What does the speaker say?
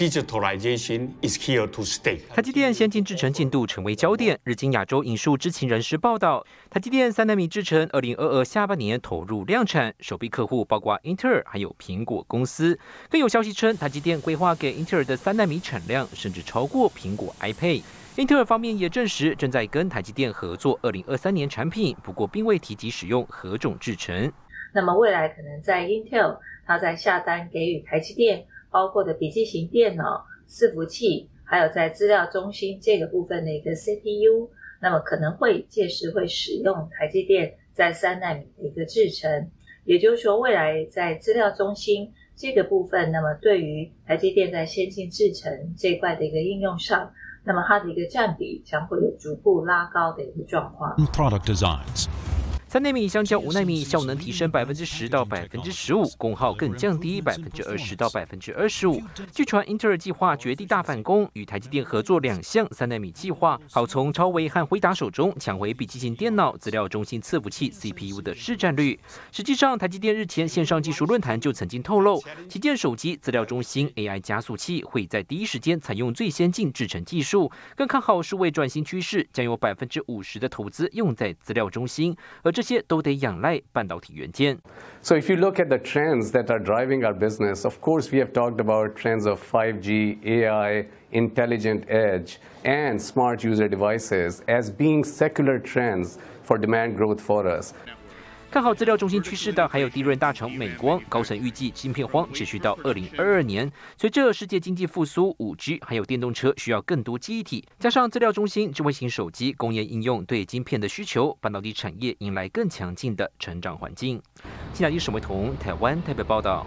digitalization is here to stay。台积电先进制程进度成为焦点。日经亚洲引述知情人士报道，台积电三纳米制程二零二二下半年投入量产，首批客户包括英特尔还有苹果公司。更有消息称，台积电规划给英特尔的三纳米产量甚至超过苹果 iPad。英特尔方面也证实，正在跟台积电合作二零二三年产品，不过并未提及使用何种制程。那么未来可能在 Intel，它在下单给予台积电，包括的笔记型电脑、伺服器，还有在资料中心这个部分的一个 CPU，那么可能会届时会使用台积电在三纳米的一个制程。也就是说，未来在资料中心这个部分，那么对于台积电在先进制程这块的一个应用上。那么它的一个占比将会有逐步拉高的一个状况。三纳米相较五纳米，效能提升百分之十到百分之十五，功耗更降低百分之二十到百分之二十五。据传，英特尔计划绝地大反攻，与台积电合作两项三纳米计划，好从超微和辉达手中抢回笔记型电脑、资料中心伺服器 CPU 的市占率。实际上，台积电日前线上技术论坛就曾经透露，旗舰手机资料中心 AI 加速器会在第一时间采用最先进制程技术，更看好数位转型趋势，将有百分之五十的投资用在资料中心，而这些都得仰赖半导体元件。So if you look at the trends that are driving our business, of course we have talked about trends of 5G, AI, intelligent edge, and smart user devices as being secular trends for demand growth for us. 看好资料中心趋势的还有低润大厂美光，高层预计晶片荒持续到二零二二年。随着世界经济复苏，五 G 还有电动车需要更多记忆体，加上资料中心、智慧型手机、工业应用对晶片的需求，半导体产业迎来更强劲的成长环境。新亚一沈维彤，台湾台北报道。